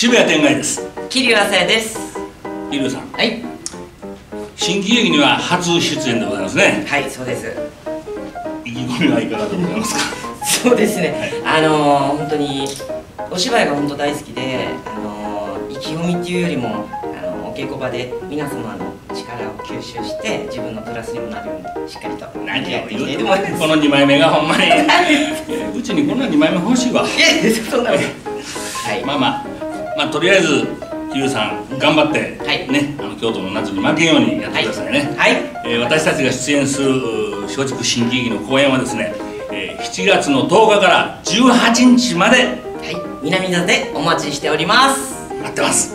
渋谷天外です。桐生浅です。桐生さん。はい。新喜劇には初出演でございますね。はいそうです。意気込みはいかがでございますか？そうですね、あのー、本当にお芝居が本当大好きであのー、意気込みっていうよりもあのお稽古場で皆様の力を吸収して自分のプラスにもなるようにしっかりと何をやっていき言うてもこの2枚目がほんまに。うちにこんな2枚目欲しいわ。はい。まあまあまあとりあえず桐生さん頑張って、はい。ねあの京都の夏に負けんようにやってくださいね、はい。えー私たちが出演する松竹新喜劇の公演はですね、えー7月の10日から18日まで。はい。南座でお待ちしております。待ってます